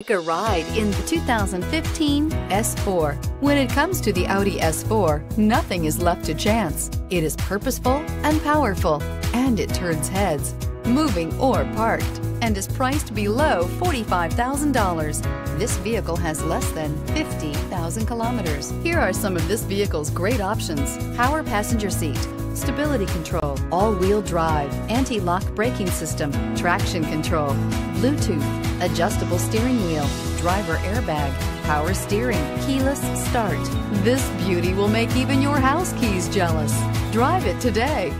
Take a ride in the 2015 S4. When it comes to the Audi S4, nothing is left to chance. It is purposeful and powerful, and it turns heads, moving or parked, and is priced below $45,000. This vehicle has less than 50,000 kilometers. Here are some of this vehicle's great options. Power passenger seat, stability control, all-wheel drive, anti-lock braking system, traction control, Bluetooth, adjustable steering wheel, driver airbag, power steering, keyless start. This beauty will make even your house keys jealous. Drive it today.